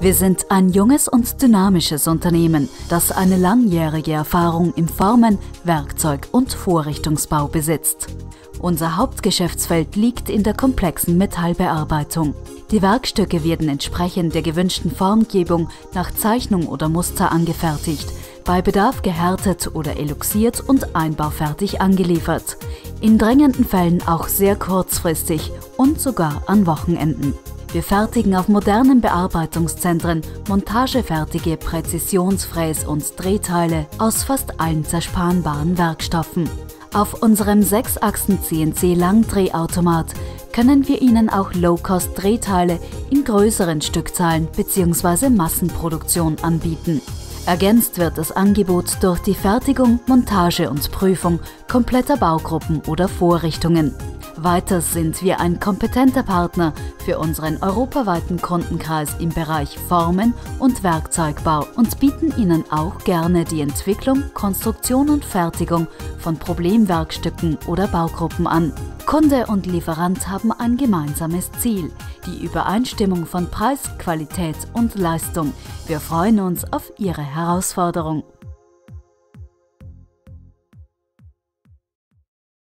Wir sind ein junges und dynamisches Unternehmen, das eine langjährige Erfahrung im Formen-, Werkzeug- und Vorrichtungsbau besitzt. Unser Hauptgeschäftsfeld liegt in der komplexen Metallbearbeitung. Die Werkstücke werden entsprechend der gewünschten Formgebung nach Zeichnung oder Muster angefertigt, bei Bedarf gehärtet oder eluxiert und einbaufertig angeliefert. In drängenden Fällen auch sehr kurzfristig und sogar an Wochenenden. Wir fertigen auf modernen Bearbeitungszentren montagefertige Präzisionsfräs- und Drehteile aus fast allen zerspanbaren Werkstoffen. Auf unserem 6-Achsen CNC Langdrehautomat können wir Ihnen auch Low-Cost-Drehteile in größeren Stückzahlen bzw. Massenproduktion anbieten. Ergänzt wird das Angebot durch die Fertigung, Montage und Prüfung kompletter Baugruppen oder Vorrichtungen. Weiters sind wir ein kompetenter Partner für unseren europaweiten Kundenkreis im Bereich Formen und Werkzeugbau und bieten Ihnen auch gerne die Entwicklung, Konstruktion und Fertigung von Problemwerkstücken oder Baugruppen an. Kunde und Lieferant haben ein gemeinsames Ziel, die Übereinstimmung von Preis, Qualität und Leistung. Wir freuen uns auf Ihre Herausforderung.